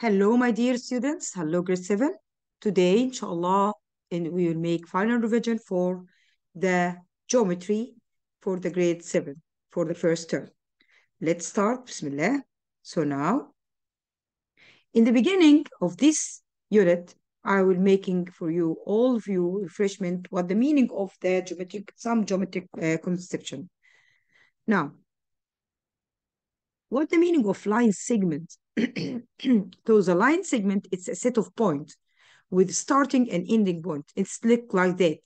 Hello, my dear students. Hello, grade 7. Today, inshallah, and we will make final revision for the geometry for the grade 7 for the first term. Let's start. Bismillah. So now, in the beginning of this unit, I will making for you, all of you, refreshment, what the meaning of the geometric, some geometric uh, conception. Now, what the meaning of line segment? so the line segment, it's a set of points with starting and ending point. It's look like that.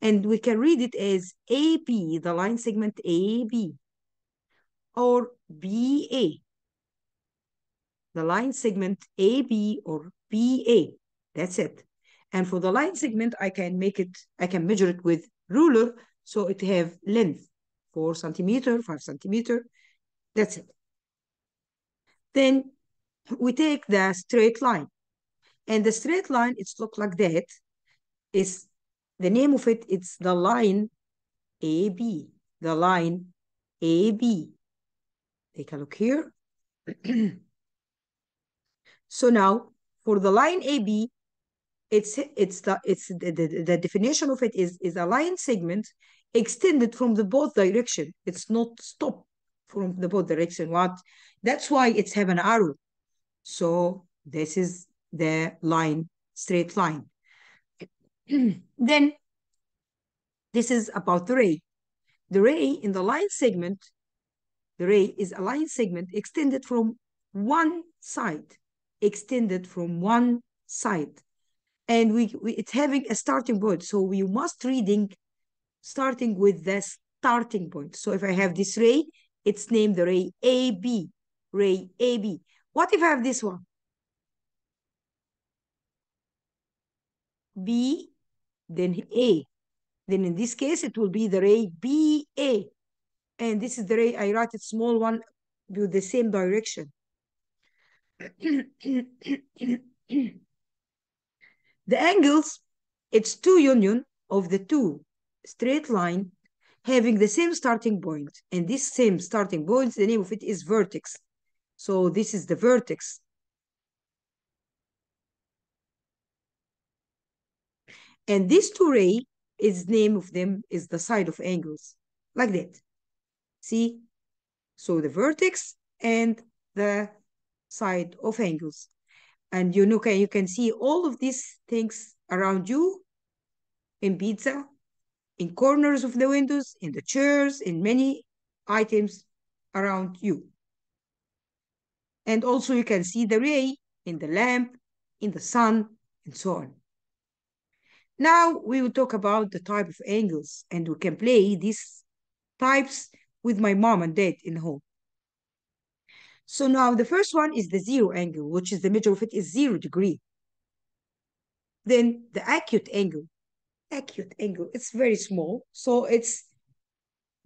And we can read it as AB, the line segment AB, or BA, the line segment AB or BA. That's it. And for the line segment, I can make it, I can measure it with ruler, so it have length, four centimeter, five centimeter. That's it. Then we take the straight line. And the straight line, it's look like that. Is the name of it, it's the line AB, the line AB. Take a look here. so now for the line AB, it's it's the it's the, the, the definition of it is is a line segment extended from the both direction. It's not stop from the both direction. What? That's why it's have an arrow. So this is the line, straight line. then this is about the ray. The ray in the line segment, the ray is a line segment extended from one side, extended from one side. And we, we it's having a starting point. So we must reading starting with the starting point. So if I have this ray, it's named the ray AB, ray AB. What if I have this one? B, then A. Then in this case, it will be the ray BA. And this is the ray, I write it small one with the same direction. the angles, it's two union of the two straight line having the same starting point. And this same starting point, the name of it is vertex. So this is the vertex. And this two ray is name of them is the side of angles, like that. See? So the vertex and the side of angles. And you know, you can see all of these things around you in pizza, in corners of the windows, in the chairs, in many items around you. And also you can see the ray in the lamp, in the sun, and so on. Now we will talk about the type of angles and we can play these types with my mom and dad in home. So now the first one is the zero angle, which is the measure of it is zero degree. Then the acute angle, acute angle, it's very small. So it's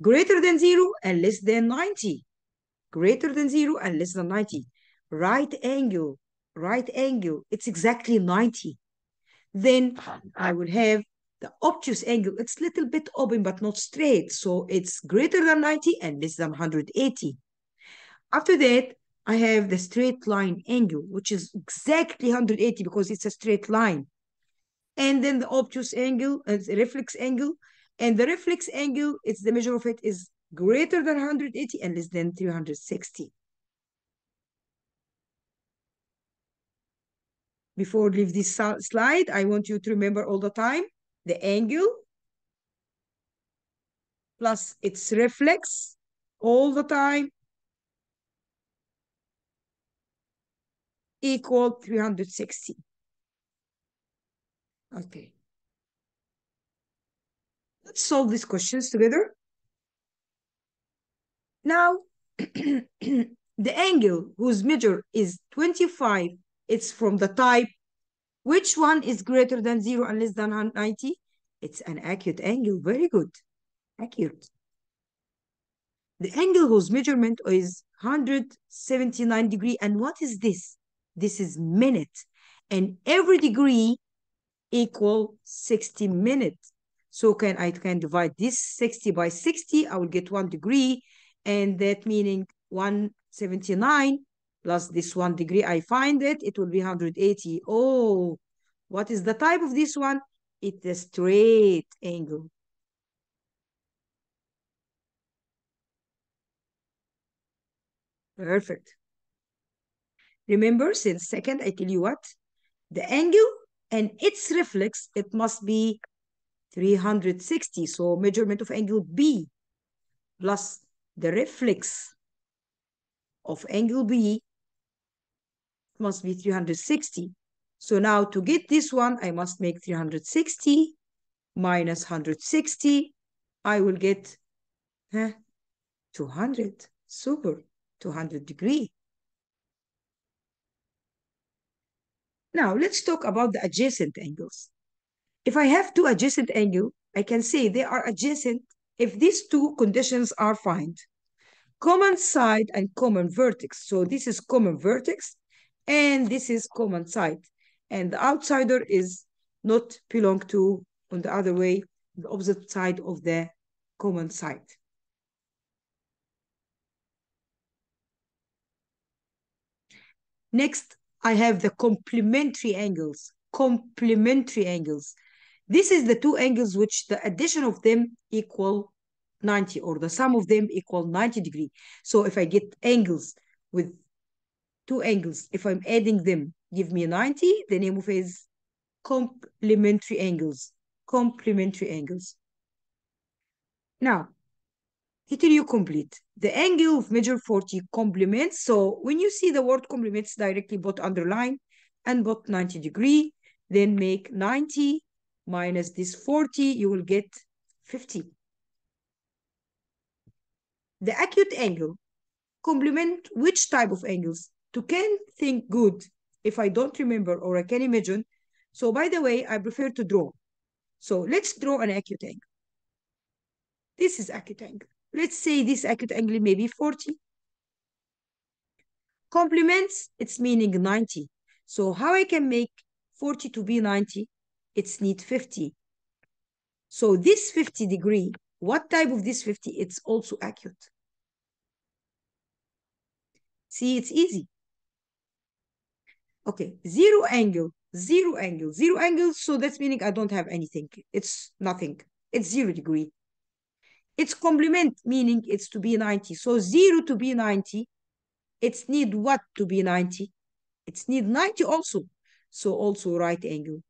greater than zero and less than 90. Greater than zero and less than 90. Right angle, right angle, it's exactly 90 then I will have the obtuse angle. It's a little bit open, but not straight. So it's greater than 90 and less than 180. After that, I have the straight line angle, which is exactly 180 because it's a straight line. And then the obtuse angle, uh, the reflex angle. And the reflex angle, it's the measure of it is greater than 180 and less than 360. before leave this slide, I want you to remember all the time the angle plus its reflex all the time equal 360. Okay. Let's solve these questions together. Now, the angle whose measure is 25 it's from the type, which one is greater than 0 and less than 90? It's an acute angle. Very good. Accurate. The angle whose measurement is 179 degree. And what is this? This is minute. And every degree equal 60 minutes. So can I can divide this 60 by 60. I will get one degree. And that meaning 179 plus this one degree, I find it, it will be 180. Oh, what is the type of this one? It's a straight angle. Perfect. Remember, since second, I tell you what? The angle and its reflex, it must be 360. So measurement of angle B plus the reflex of angle B must be 360. So now to get this one, I must make 360 minus 160. I will get huh, 200. Super, 200 degree. Now let's talk about the adjacent angles. If I have two adjacent angles, I can say they are adjacent if these two conditions are found. Common side and common vertex. So this is common vertex and this is common side. And the outsider is not belong to, on the other way, the opposite side of the common side. Next, I have the complementary angles. Complementary angles. This is the two angles which the addition of them equal 90 or the sum of them equal 90 degree. So if I get angles with two angles, if I'm adding them, give me 90, the name of it is complementary angles. Complementary angles. Now, here you complete. The angle of measure 40 complements. So when you see the word complements directly, both underline and both 90 degree, then make 90 minus this 40, you will get 50. The acute angle complement which type of angles? To can think good if I don't remember or I can imagine. So by the way, I prefer to draw. So let's draw an acute angle. This is acute angle. Let's say this acute angle may be 40. Complements, it's meaning 90. So how I can make 40 to be 90? It's need 50. So this 50 degree, what type of this 50? It's also acute. See, it's easy. Okay, zero angle, zero angle, zero angle. So that's meaning I don't have anything. It's nothing. It's zero degree. It's complement, meaning it's to be 90. So 0 to be 90, it's need what to be 90? It's need 90 also. So also right angle.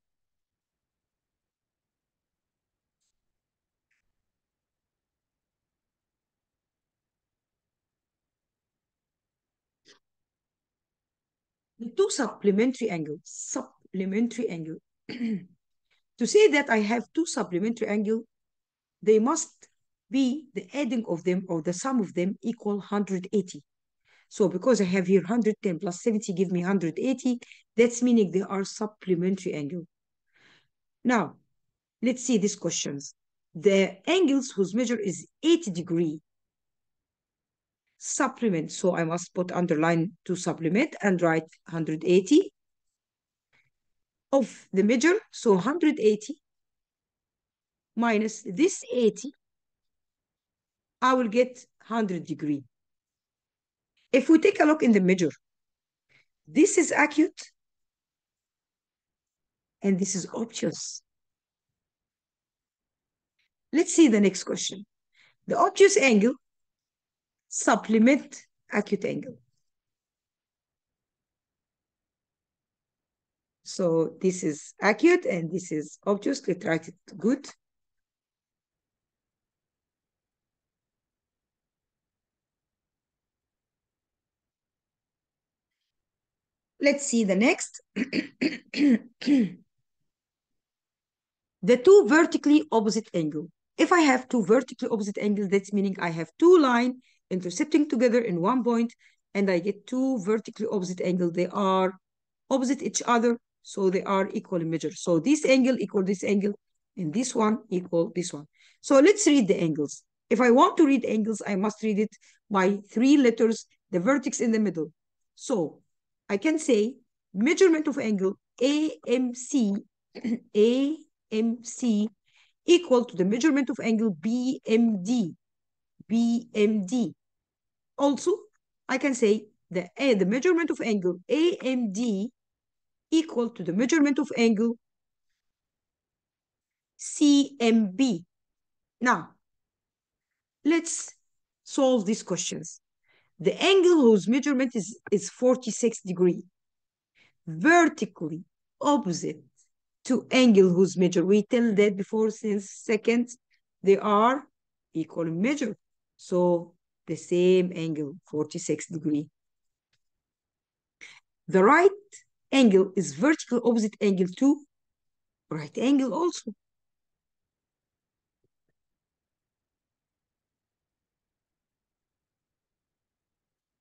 The two supplementary angles, supplementary angle. to say that I have two supplementary angle, they must be the adding of them or the sum of them equal 180. So because I have here 110 plus 70 give me 180, that's meaning they are supplementary angle. Now, let's see these questions. The angles whose measure is 80 degree supplement. So I must put underline to supplement and write 180 of the measure. So 180 minus this 80 I will get 100 degree. If we take a look in the measure, this is acute and this is obtuse. Let's see the next question. The obtuse angle supplement acute angle. So this is acute and this is obtuse. It good. Let's see the next. the two vertically opposite angle. If I have two vertically opposite angles, that's meaning I have two lines intercepting together in one point, and I get two vertically opposite angles. They are opposite each other, so they are equal in measure. So this angle equal this angle, and this one equal this one. So let's read the angles. If I want to read angles, I must read it by three letters, the vertex in the middle. So I can say measurement of angle AMC, AMC equal to the measurement of angle BMD, BMD. Also, I can say the, the measurement of angle AMD equal to the measurement of angle CMB. Now, let's solve these questions. The angle whose measurement is, is 46 degree, vertically opposite to angle whose measure. We tell that before since second, they are equal measure. So the same angle, 46 degree. The right angle is vertical opposite angle to right angle also.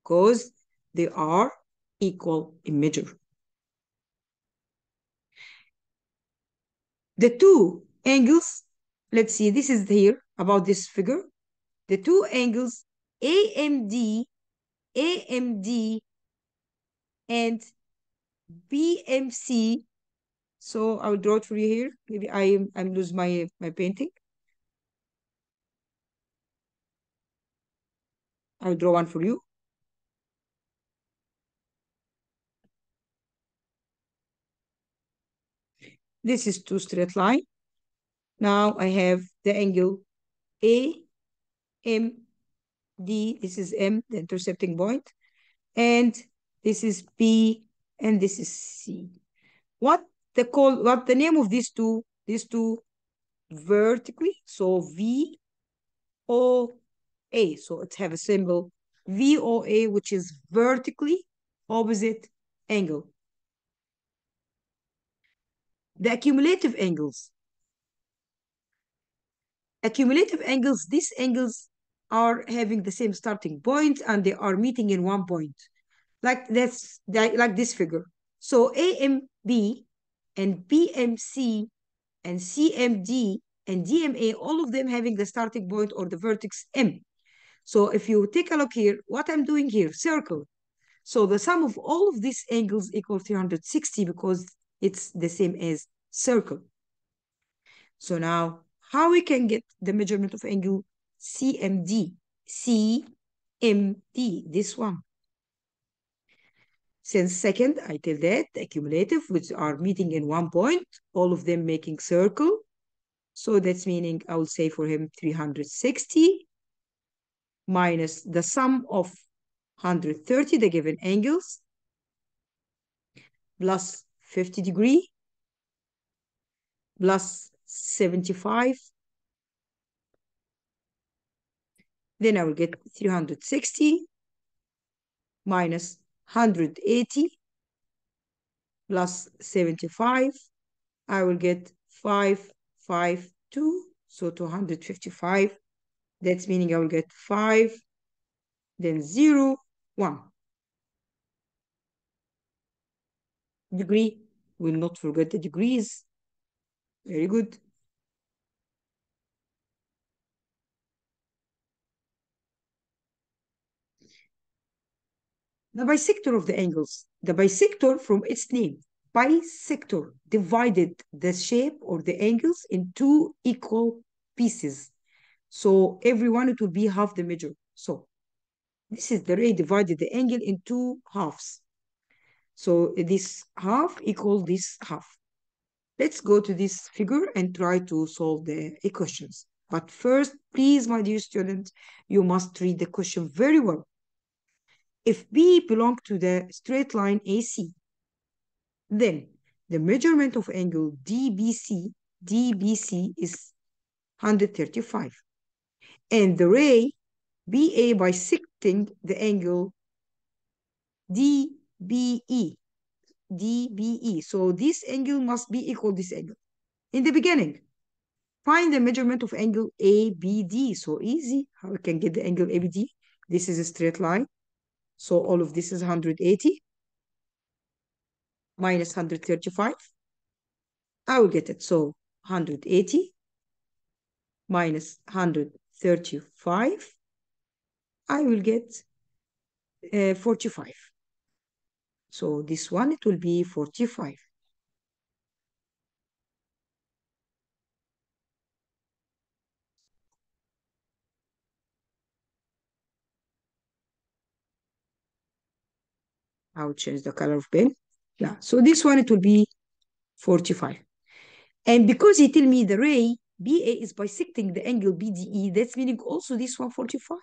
Because they are equal in measure. The two angles, let's see, this is here about this figure. The two angles AMD, AMD, and BMC. So I'll draw it for you here. Maybe I am I'm lose my my painting. I'll draw one for you. This is two straight line. Now I have the angle A, M, D. This is M, the intercepting. And this is B, and this is C. What the call, what the name of these two, these two vertically, so V, O, A. So it have a symbol VOA, which is vertically opposite angle. The accumulative angles. Accumulative angles, these angles are having the same starting point and they are meeting in one point. Like that's like this figure. So AMB and BMC and CMD and DMA, all of them having the starting point or the vertex M. So if you take a look here, what I'm doing here, circle. So the sum of all of these angles equal 360 because it's the same as circle. So now, how we can get the measurement of angle CMD? CMD, this one. Since second, I tell that the accumulative, which are meeting in one point, all of them making circle. So that's meaning I will say for him 360 minus the sum of 130, the given angles, plus 50 degree, plus 75. Then I will get 360 minus 180 plus 75. I will get 552, so 255. That's meaning I will get 5, then 0, 1. Degree, will not forget the degrees. Very good. The bisector of the angles. The bisector from its name, bisector, divided the shape or the angles in two equal pieces. So every one, it will be half the measure. So this is the ray divided the angle in two halves. So this half equal this half. Let's go to this figure and try to solve the equations. But first, please, my dear student, you must read the question very well. If B belong to the straight line AC, then the measurement of angle DBC, DBC is 135. And the ray BA bisecting the angle DBE, DBE. So this angle must be equal this angle. In the beginning, find the measurement of angle ABD. So easy. How we can get the angle ABD? This is a straight line. So all of this is 180 minus 135. I will get it. So 180 minus 135. I will get uh, 45. So this one, it will be 45. I will change the color of pen. Yeah, so this one, it will be 45. And because he tell me the ray BA is bisecting the angle BDE, that's meaning also this one 45.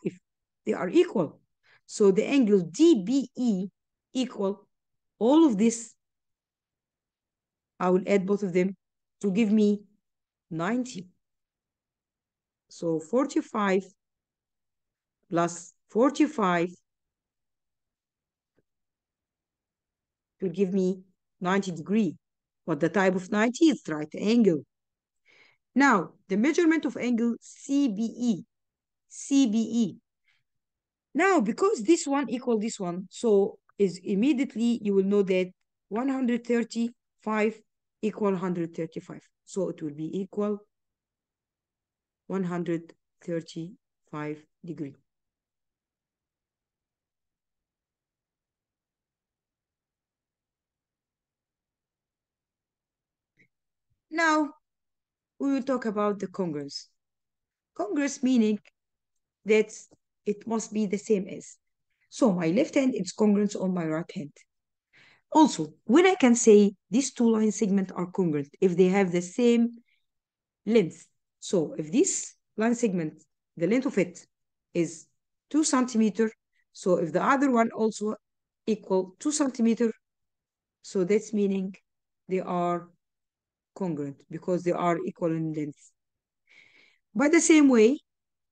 They are equal. So the angle DBE equal all of this. I will add both of them to give me 90. So 45 plus 45 will give me 90 degree. What the type of 90 is right angle. Now, the measurement of angle CBE. CBE. Now, because this one equal this one, so is immediately you will know that 135 equal 135. So it will be equal 135 degree. Now, we will talk about the congruence. Congruence meaning that it must be the same as. So my left hand is congruent on my right hand. Also, when I can say these two line segments are congruent, if they have the same length. So if this line segment, the length of it is two centimeter, so if the other one also equal two centimeter, so that's meaning they are congruent because they are equal in length. By the same way,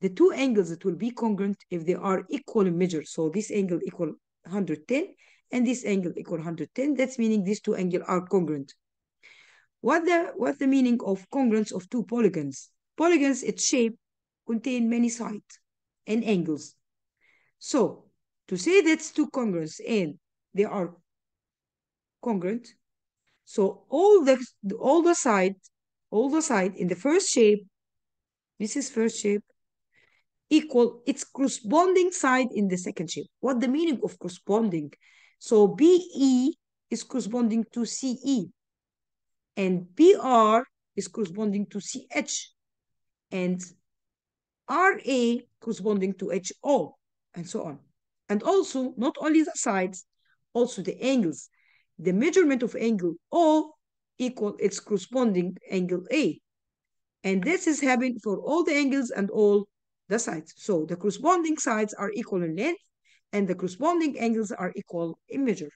the two angles that will be congruent if they are equal in measure. So this angle equal 110 and this angle equal 110. That's meaning these two angles are congruent. What the what the meaning of congruence of two polygons? Polygons, its shape contain many sides and angles. So to say that's two congruents and they are congruent, so all the all the side, all the side in the first shape, this is first shape, equal its corresponding side in the second shape. What the meaning of corresponding? So BE is corresponding to CE, and BR is corresponding to CH, and RA corresponding to HO, and so on. And also, not only the sides, also the angles the measurement of angle O equal its corresponding angle A. And this is happening for all the angles and all the sides. So the corresponding sides are equal in length and the corresponding angles are equal in measure.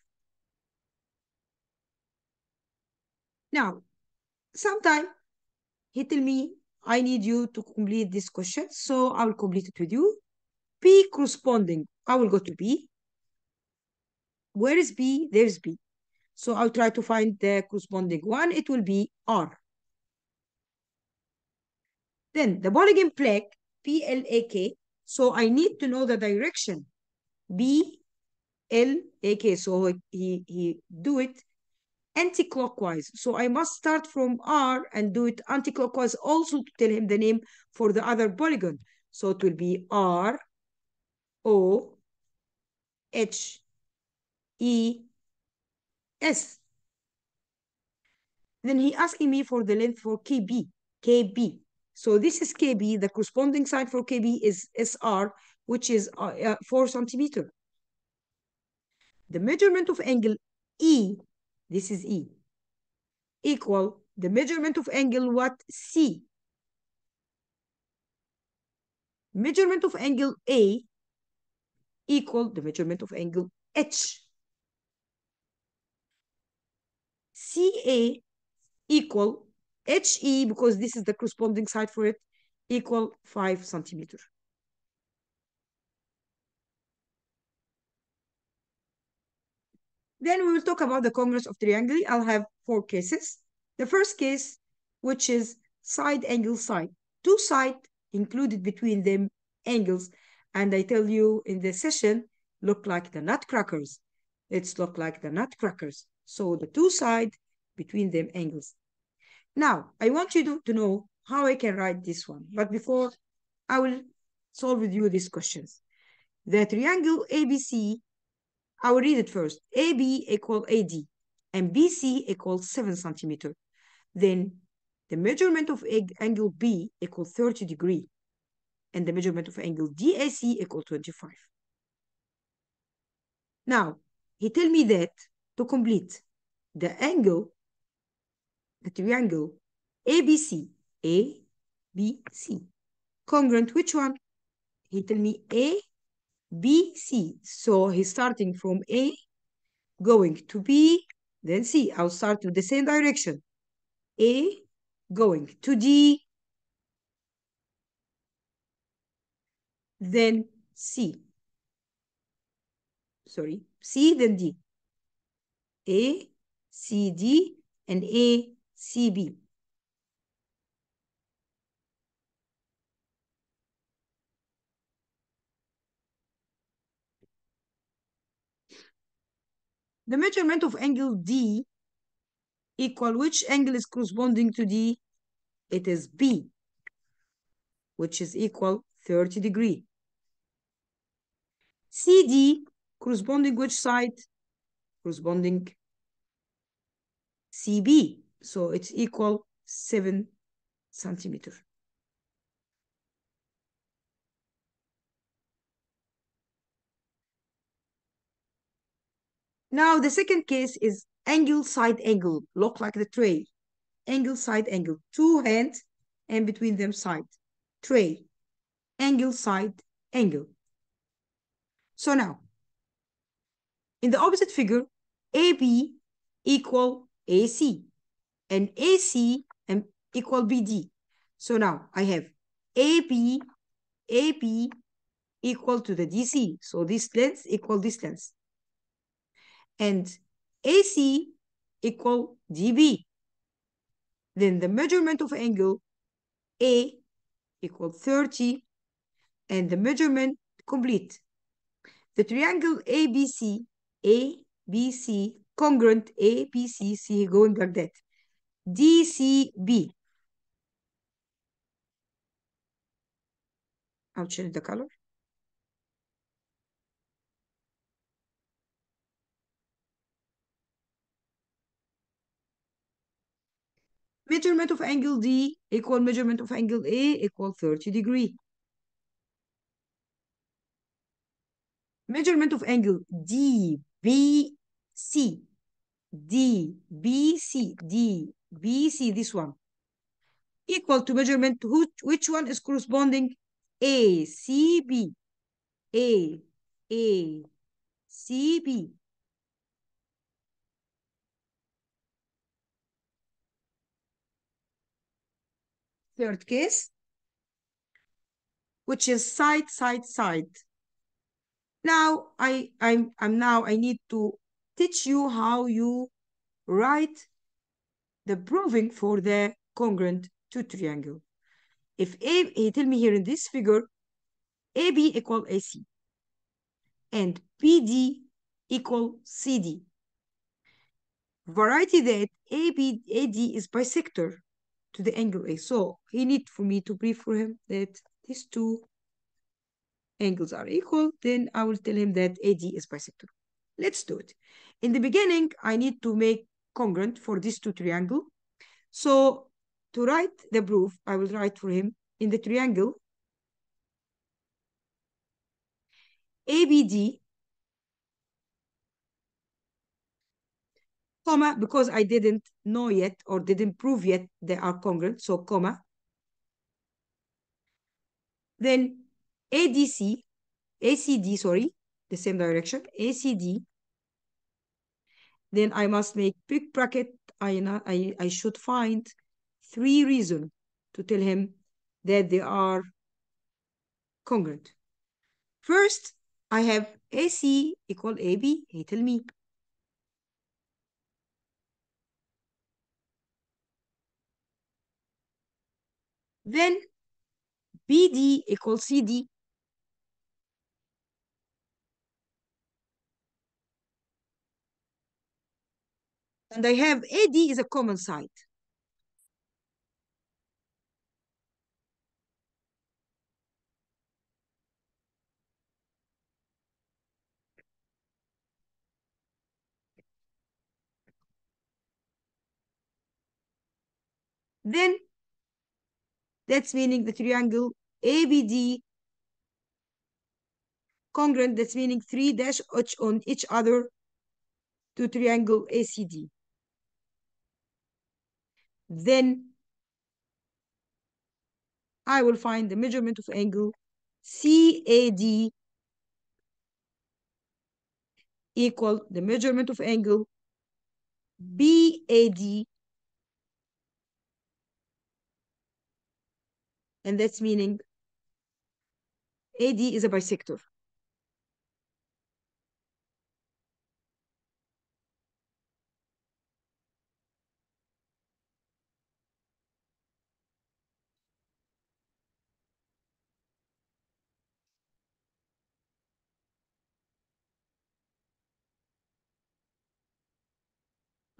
Now, sometime he tell me, I need you to complete this question. So I will complete it with you. P corresponding, I will go to B. Where is B? There's B. So I'll try to find the corresponding one. It will be R. Then the polygon plaque, P-L-A-K. So I need to know the direction. B-L-A-K. So he, he do it anti-clockwise. So I must start from R and do it anti-clockwise also to tell him the name for the other polygon. So it will be R, O, H, E, S. Then he asking me for the length for KB, KB. So this is KB, the corresponding side for KB is SR, which is uh, uh, 4 centimeter. The measurement of angle E, this is E, equal the measurement of angle what? C. Measurement of angle A equal the measurement of angle H. CA equal HE, because this is the corresponding side for it, equal 5 centimeter. Then we will talk about the congruence of triangle. I'll have four cases. The first case, which is side angle side. Two side included between them angles. And I tell you in the session, look like the nutcrackers. It's look like the nutcrackers. So the two side between them angles. Now, I want you to, to know how I can write this one. But before, I will solve with you these questions. The triangle ABC, I will read it first. AB equal AD and BC equals 7 centimeter. Then the measurement of angle B equals 30 degree and the measurement of angle DAC equal 25. Now, he tell me that to complete the angle, the triangle ABC, A, B, C, congruent which one? He tell me A, B, C. So he's starting from A, going to B, then C. I'll start with the same direction. A, going to D, then C. Sorry, C, then D. A, C, D, and A, C, B. The measurement of angle D equal which angle is corresponding to D? It is B, which is equal 30 degree. CD corresponding which side? Corresponding CB. So it's equal 7 centimeter. Now the second case is angle side angle, look like the tray. Angle side angle, two hands and between them side. Tray, angle side angle. So now, in the opposite figure, AB equal AC and AC and equal BD. So now I have AB, AB equal to the DC. So this length equal this length. And AC equal DB. Then the measurement of angle A equal 30 and the measurement complete. The triangle ABC, ABC, congruent ABC, see going like that. DCB. I'll change the color. Measurement of angle D equal measurement of angle A equal 30 degree. Measurement of angle DBC, DBC, DBC, this one, equal to measurement, which, which one is corresponding? ACB, A, A, CB. Third case, which is side, side, side. Now I I'm I'm now I need to teach you how you write the proving for the congruent to triangle. If A, he tell me here in this figure, AB equal AC and PD equal CD. Variety that AB, AD is bisector to the angle A. So he need for me to prove for him that these two angles are equal, then I will tell him that AD is bisector. Let's do it. In the beginning, I need to make congruent for these two triangle. So to write the proof, I will write for him in the triangle ABD, comma, because I didn't know yet or didn't prove yet they are congruent, so comma. Then ADC, ACD, sorry, the same direction, ACD. Then I must make big bracket. I, I, I should find three reasons to tell him that they are congruent. First, I have AC equal AB, he tell me. Then BD equals CD. And I have AD is a common side. Then that's meaning the triangle ABD congruent, that's meaning three dash on each other to triangle ACD. Then I will find the measurement of angle CAD equal the measurement of angle BAD and that's meaning AD is a bisector.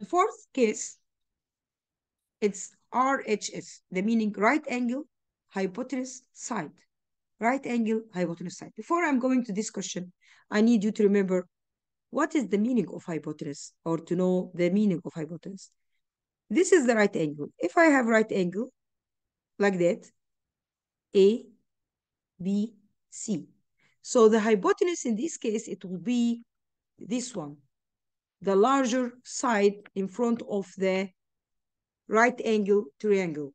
The fourth case, it's RHS, the meaning right angle, hypotenuse, side. Right angle, hypotenuse, side. Before I'm going to this question, I need you to remember what is the meaning of hypotenuse or to know the meaning of hypotenuse. This is the right angle. If I have right angle like that, A, B, C. So the hypotenuse in this case, it will be this one, the larger side in front of the right angle triangle.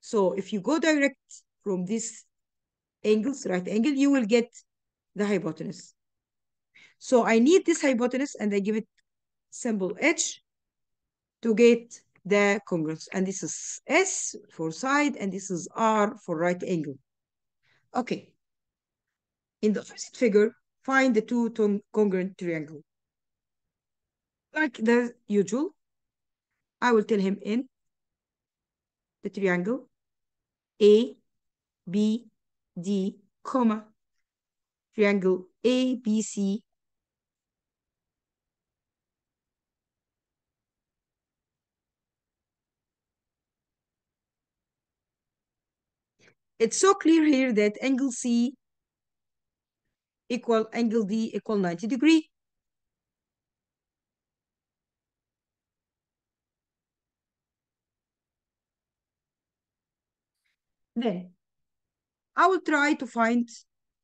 So if you go direct from this angles, right angle, you will get the hypotenuse. So I need this hypotenuse and I give it symbol H to get the congruence. And this is S for side and this is R for right angle. Okay. In the first figure, find the two congruent triangle. Like the usual, I will tell him in the triangle A, B, D, comma, triangle ABC It's so clear here that angle C equal angle D equal 90 degree. Then I will try to find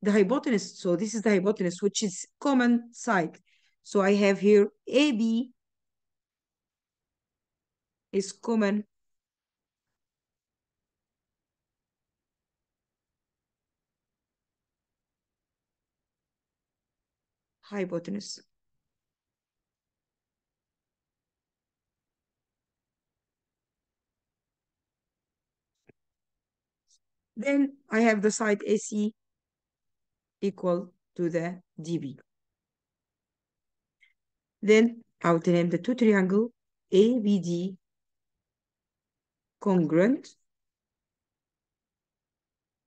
the hypotenuse. So this is the hypotenuse, which is common side. So I have here AB is common hypotenuse. Then I have the side AC equal to the DB. Then I will name the two triangle ABD congruent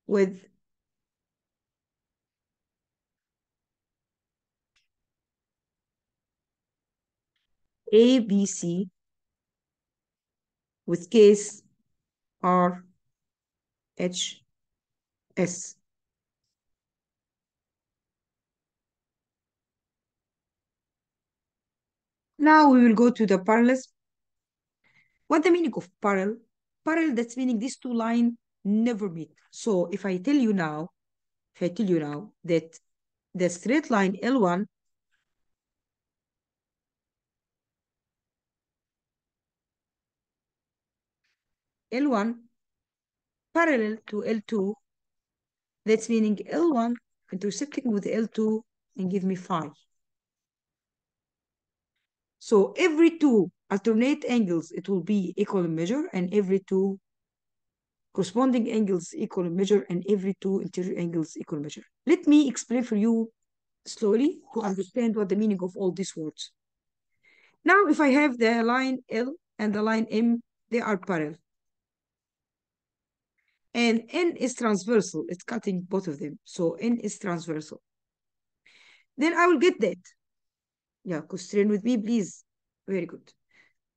with ABC with case R H S. Now we will go to the parallels. What the meaning of parallel? Parallel, that's meaning these two lines never meet. So if I tell you now, if I tell you now that the straight line L1 L1 parallel to L2, that's meaning L1 intersecting with L2 and give me phi. So every two alternate angles, it will be equal in measure, and every two corresponding angles equal in measure, and every two interior angles equal in measure. Let me explain for you slowly to understand what the meaning of all these words. Now, if I have the line L and the line M, they are parallel. And N is transversal. It's cutting both of them. So N is transversal. Then I will get that. Yeah, constrain with me, please. Very good.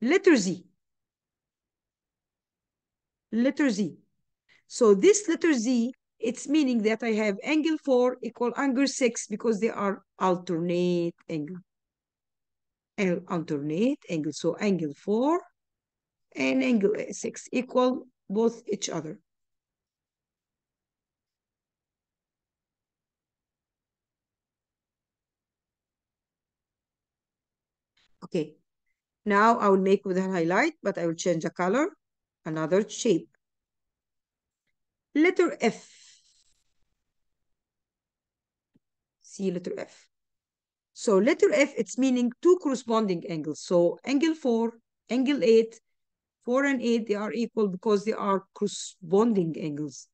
Letter Z. Letter Z. So this letter Z, it's meaning that I have angle 4 equal angle 6 because they are alternate angle. Alternate angle. So angle 4 and angle 6 equal both each other. Okay. Now I will make with a highlight, but I will change the color, another shape. Letter F. See letter F. So letter F, it's meaning two corresponding angles. So angle 4, angle 8, 4 and 8, they are equal because they are corresponding angles.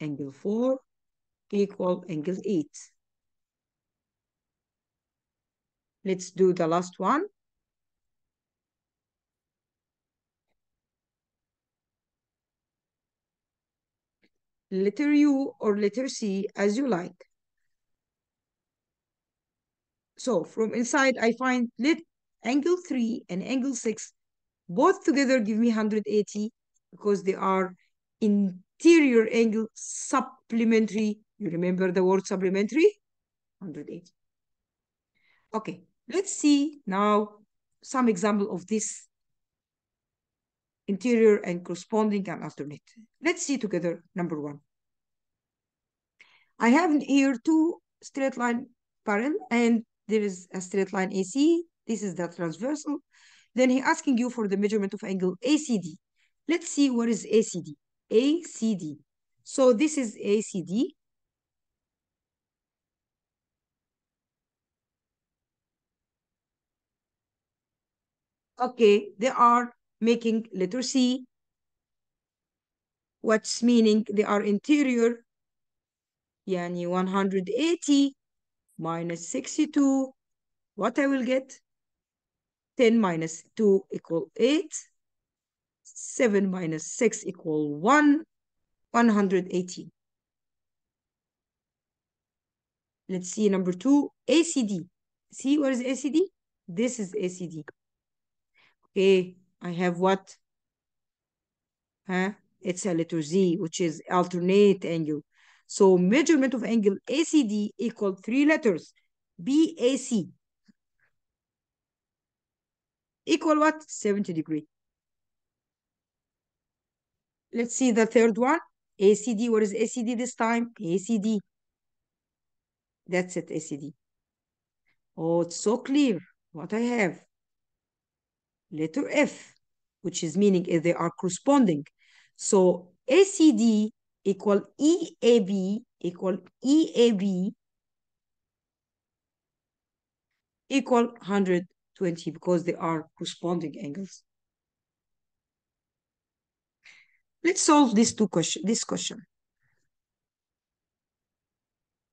Angle 4 equal angle 8. Let's do the last one. Letter U or letter C as you like. So from inside, I find let angle 3 and angle 6 both together give me 180 because they are interior angle supplementary. You remember the word supplementary? 180. Okay, let's see now some example of this interior and corresponding and alternate. Let's see together number one. I have here two straight line parallel and there is a straight line AC. This is the transversal. Then he asking you for the measurement of angle ACD. Let's see what is ACD. ACD. So this is ACD. Okay, they are making letter C. What's meaning they are interior. Yani 180 minus 62. What I will get? 10 minus 2 equal 8. 7 minus 6 equal 1. 118. Let's see number 2, ACD. See what is ACD? This is ACD. Okay, I have what? Huh? It's a letter Z, which is alternate angle. So measurement of angle ACD equal three letters. BAC equal what? 70 degree. Let's see the third one. ACD, what is ACD this time? ACD. That's it, ACD. Oh, it's so clear what I have. Letter F, which is meaning if they are corresponding. So ACD equal EAB equal EAB equal 120 because they are corresponding angles. Let's solve this two question, this question.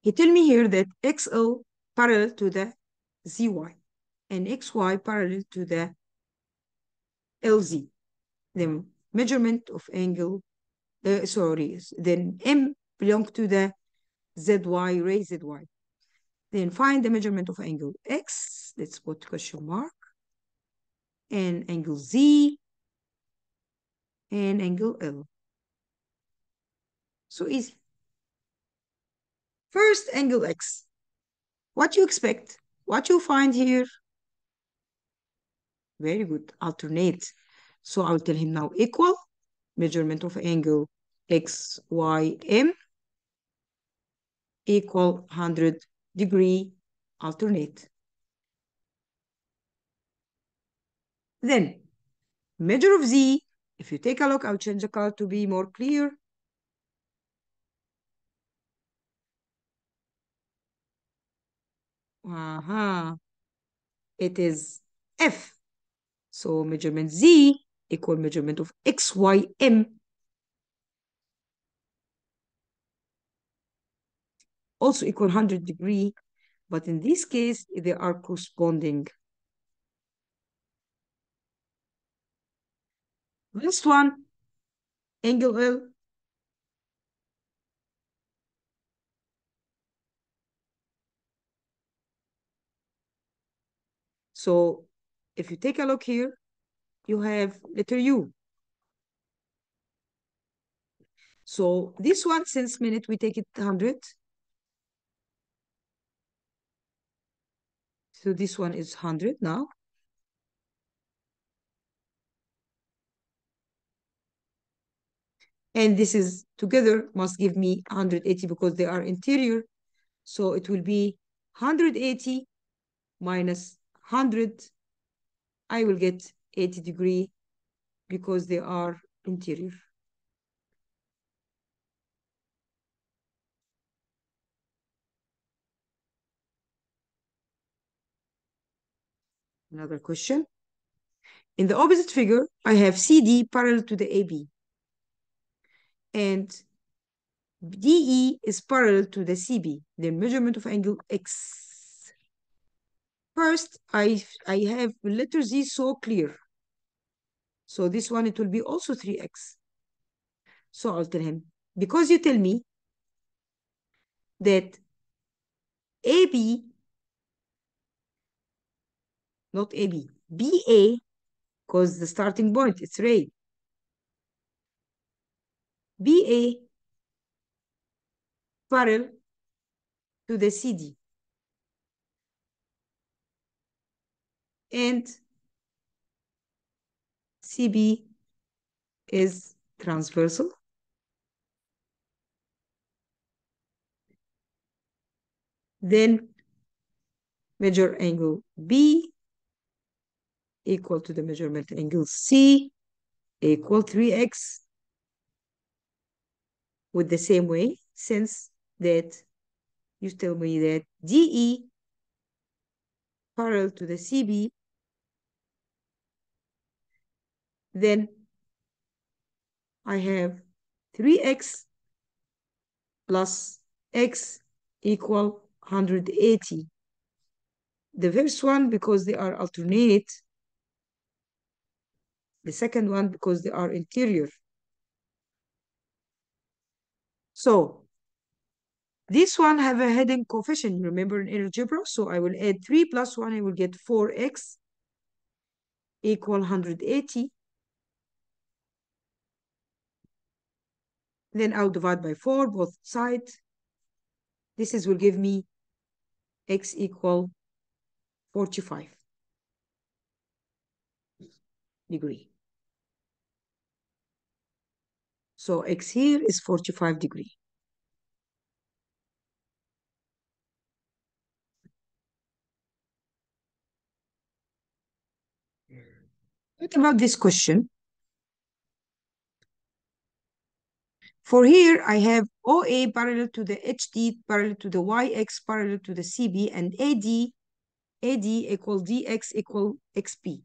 He tell me here that XL parallel to the ZY and XY parallel to the LZ. The measurement of angle, sorry, then M belong to the ZY, ray ZY. Then find the measurement of angle X, let's put question mark, and angle Z, and angle L. So easy. First, angle X. What you expect? What you find here? Very good. Alternate. So I'll tell him now equal measurement of angle X, Y, M equal 100 degree alternate. Then measure of Z, if you take a look, I'll change the color to be more clear. Uh-huh. It is F. So measurement Z equal measurement of X, Y, M. Also equal 100 degree, but in this case, they are corresponding. This one, angle L So if you take a look here, you have letter U. So this one, since minute, we take it 100. So this one is 100 now. And this is together must give me 180 because they are interior. So it will be 180 minus 100 I will get 80 degree because they are interior. Another question. In the opposite figure, I have CD parallel to the AB. And DE is parallel to the CB, the measurement of angle X. First, I, I have letter Z so clear. So this one, it will be also 3x. So I'll tell him, because you tell me that AB, not AB, BA, because the starting point, it's ray. BA parallel to the CD. And CB is transversal. Then measure angle B equal to the measurement angle C equal 3x with the same way since that you tell me that DE parallel to the CB then I have 3x plus x equal 180. The first one because they are alternate. The second one because they are interior. So this one have a heading coefficient, remember in algebra? So I will add 3 plus 1, I will get 4x equal 180. Then I'll divide by 4, both sides. This is will give me x equal 45 degree. So x here is 45 degree. What about this question? For here, I have OA parallel to the HD, parallel to the YX, parallel to the CB, and AD, AD equal DX equal XP.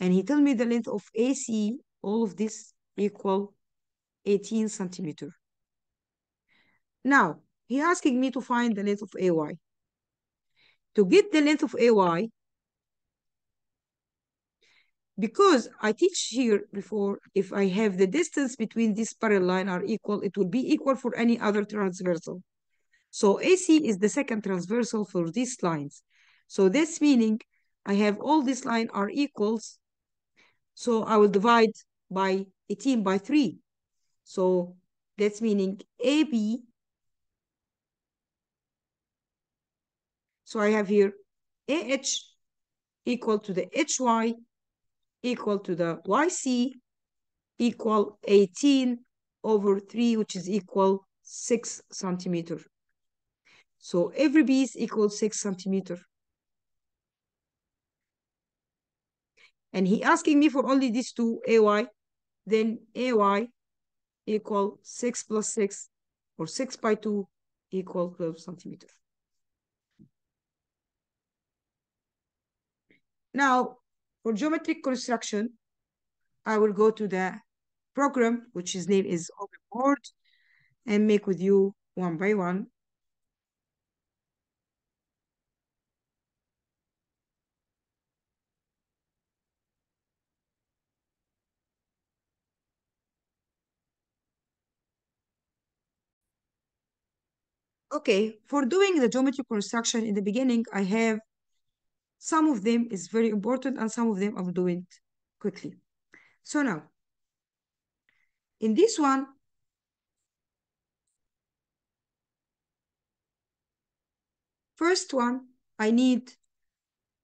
And he told me the length of AC, all of this equal 18 centimeter. Now, he asking me to find the length of AY. To get the length of AY, because I teach here before, if I have the distance between this parallel line are equal, it will be equal for any other transversal. So AC is the second transversal for these lines. So this meaning I have all these line are equals. So I will divide by 18 by 3. So that's meaning AB. So I have here AH equal to the HY equal to the YC equal 18 over 3, which is equal 6 centimeter. So every piece equals 6 centimeter. And he asking me for only these two, AY, then AY equal 6 plus 6, or 6 by 2 equal 12 centimeter. Now, for geometric construction, I will go to the program, which his name is OpenBoard, and make with you one by one. Okay, for doing the geometric construction in the beginning, I have some of them is very important and some of them I'm doing quickly. So now, in this one, first one, I need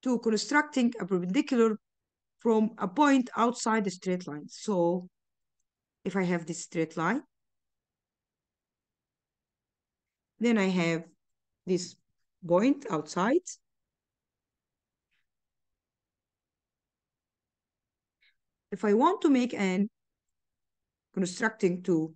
to constructing a perpendicular from a point outside the straight line. So if I have this straight line, then I have this point outside. if I want to make an constructing to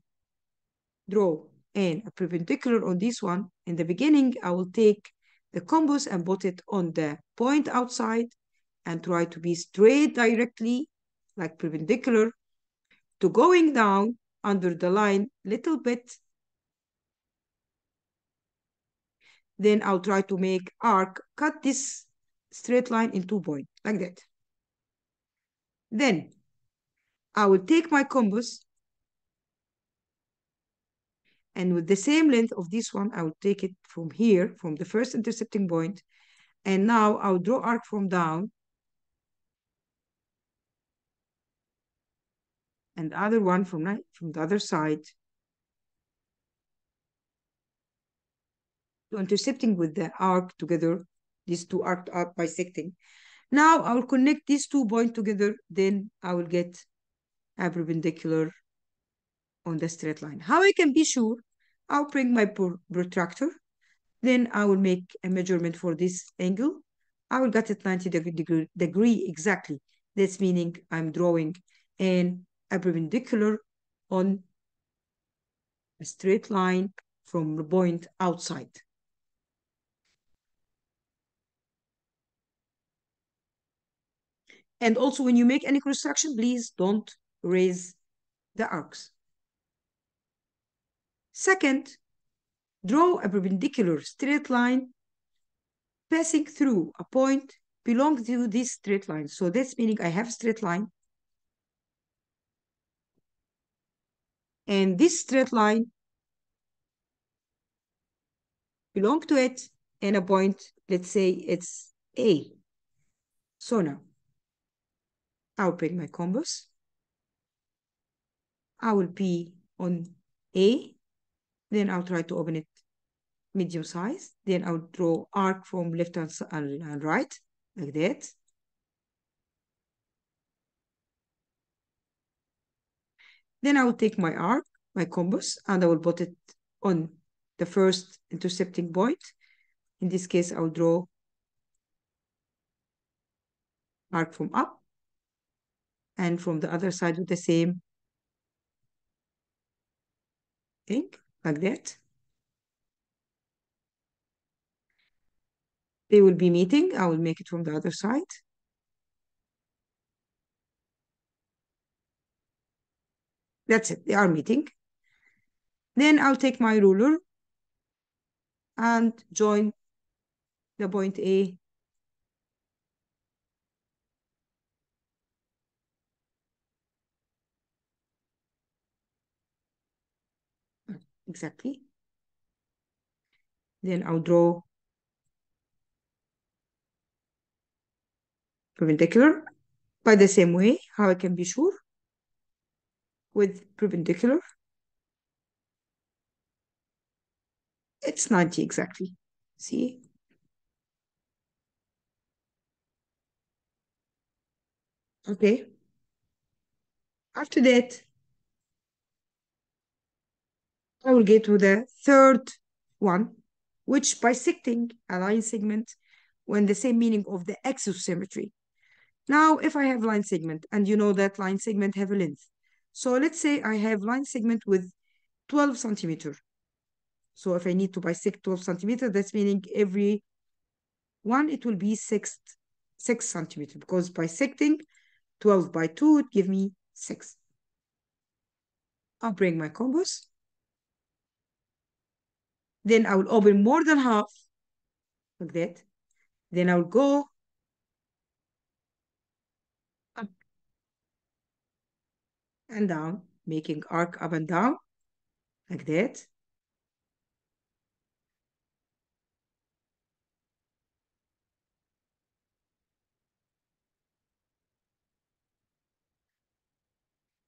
draw and a perpendicular on this one, in the beginning, I will take the compass and put it on the point outside and try to be straight directly, like perpendicular, to going down under the line little bit. Then I'll try to make arc, cut this straight line in two points, like that. Then I will take my compass and with the same length of this one, I will take it from here, from the first intercepting point. And now I'll draw arc from down. And the other one from, right, from the other side. Intercepting with the arc together, these two arc are bisecting. Now I will connect these two points together, then I will get a perpendicular on the straight line. How I can be sure? I'll bring my protractor, then I will make a measurement for this angle. I will get it 90 degree, degree exactly. That's meaning I'm drawing an a perpendicular on a straight line from the point outside. And also when you make any construction, please don't raise the arcs. Second, draw a perpendicular straight line passing through a point belong to this straight line. So that's meaning I have straight line. And this straight line belong to it and a point, let's say it's A. So now, I'll pick my compass. I will be on A. Then I'll try to open it medium size. Then I'll draw arc from left and, uh, and right, like that. Then I will take my arc, my compass, and I will put it on the first intercepting point. In this case, I'll draw arc from up and from the other side with the same thing, like that. They will be meeting. I will make it from the other side. That's it. They are meeting. Then I'll take my ruler and join the point A exactly. Then I'll draw perpendicular by the same way, how I can be sure with perpendicular. It's 90 exactly. See? Okay. After that, I will get to the third one, which bisecting a line segment when the same meaning of the axisymmetry. Now, if I have line segment, and you know that line segment have a length. So let's say I have line segment with 12 centimeter. So if I need to bisect 12 centimeter, that's meaning every one, it will be six, six centimeter because bisecting 12 by two would give me six. I'll bring my compass then I will open more than half, like that. Then I will go up and down, making arc up and down, like that.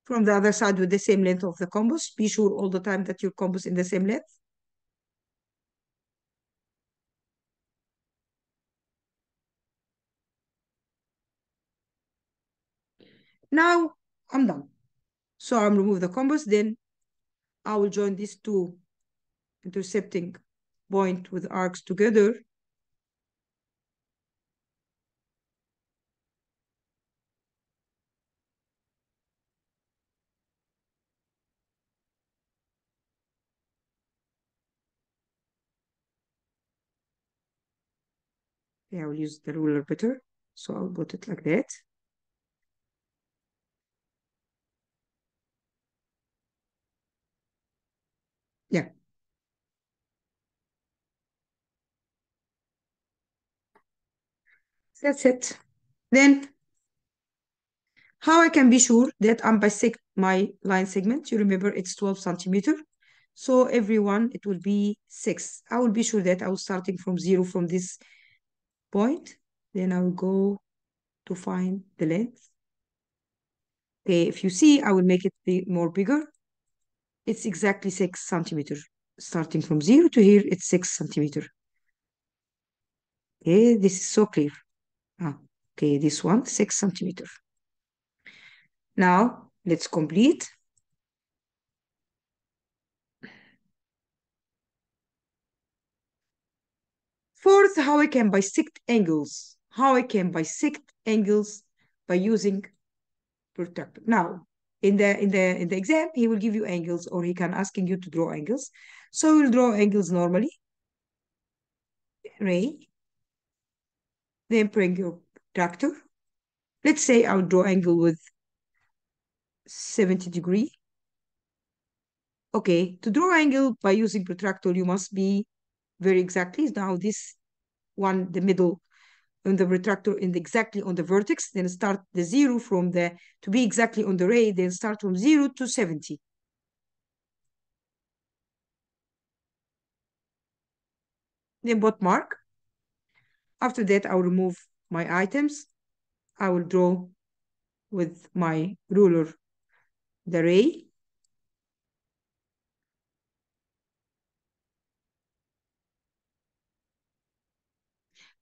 From the other side with the same length of the compass, be sure all the time that your compass in the same length. Now I'm done. So I'm remove the compass, then I will join these two intercepting point with arcs together. Yeah, I will use the ruler better. So I'll put it like that. Yeah. That's it. Then how I can be sure that I'm bisect my line segment? You remember it's 12 centimeter. So every one, it will be six. I will be sure that I was starting from zero from this point. Then I will go to find the length. Okay, if you see, I will make it be more bigger. It's exactly six centimeter. Starting from zero to here, it's six centimeter. Okay, this is so clear. Ah, okay, this one, six centimeter. Now, let's complete. Fourth, how I can bisect angles. How I can bisect angles by using protractor. Now, in the in the in the exam, he will give you angles or he can asking you to draw angles. So we'll draw angles normally. Ray. Then bring your protractor. Let's say I'll draw angle with 70 degree. Okay, to draw angle by using protractor, you must be very exactly. Now this one, the middle on the protractor and exactly on the vertex, then start the zero from the, to be exactly on the ray, then start from zero to 70. Then what mark. After that, I'll remove my items. I will draw with my ruler the ray.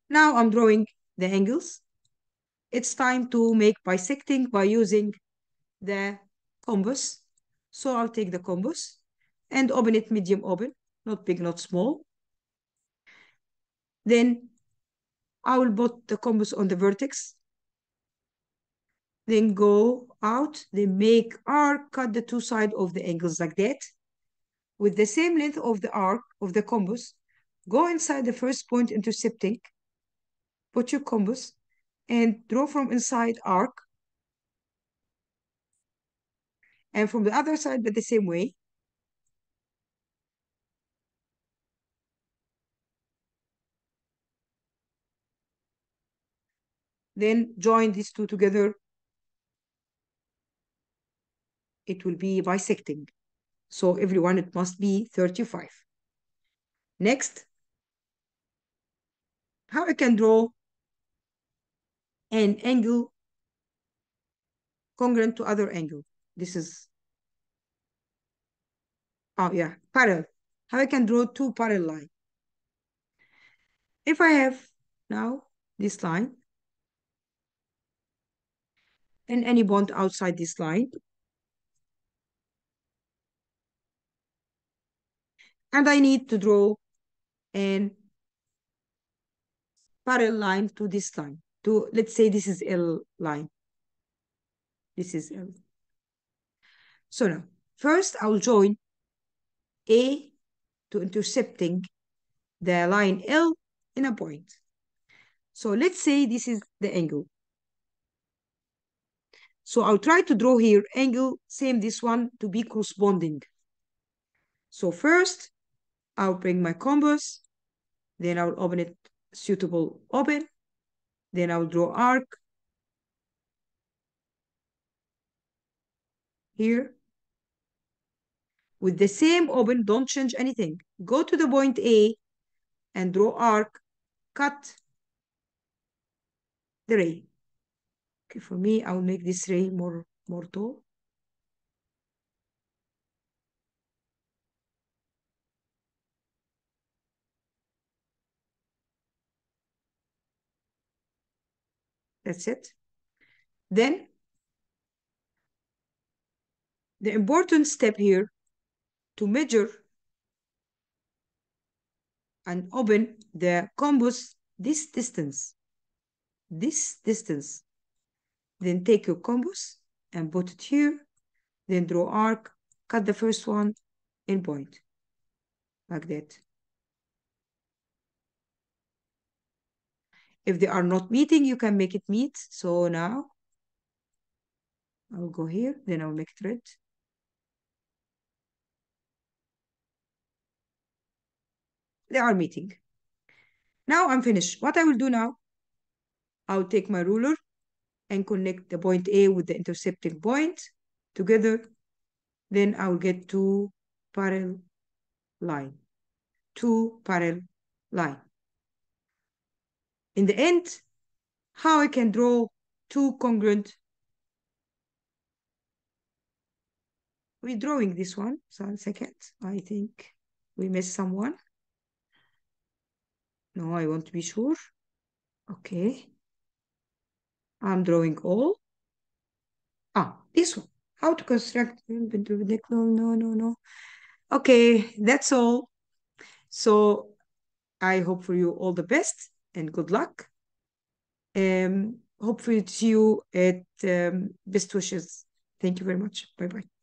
Now I'm drawing the angles. It's time to make bisecting by using the compass. So I'll take the compass and open it medium open, not big, not small. Then I will put the compass on the vertex. Then go out, then make arc, cut the two sides of the angles like that. With the same length of the arc of the compass, go inside the first point intercepting, put your compass, and draw from inside arc. And from the other side, but the same way. Then join these two together. It will be bisecting. So everyone, it must be 35. Next, how I can draw an angle congruent to other angle. This is, oh yeah, parallel. How I can draw two parallel line. If I have now this line and any bond outside this line, and I need to draw an parallel line to this line. To let's say this is L line. This is L. So now, first I will join A to intercepting the line L in a point. So let's say this is the angle. So I'll try to draw here angle, same this one, to be corresponding. So first, I'll bring my compass, then I'll open it suitable open, then I'll draw arc here. With the same open, don't change anything. Go to the point A and draw arc, cut the ray. Okay, for me, I'll make this ray more, more tall. That's it. Then, the important step here to measure and open the compass this distance. This distance. Then take your compass and put it here. Then draw arc, cut the first one in point. Like that. If they are not meeting, you can make it meet. So now I'll go here, then I'll make it red. They are meeting. Now I'm finished. What I will do now, I'll take my ruler and connect the point A with the intercepting point together. Then I'll get two parallel line, two parallel line. In the end, how I can draw two congruent. We're drawing this one, so second, I think we missed someone. No, I want to be sure. Okay. I'm drawing all. Ah, this one. How to construct no, no, no, no. Okay, that's all. So I hope for you all the best and good luck. Um, hopefully to you at um, Best Wishes. Thank you very much. Bye-bye.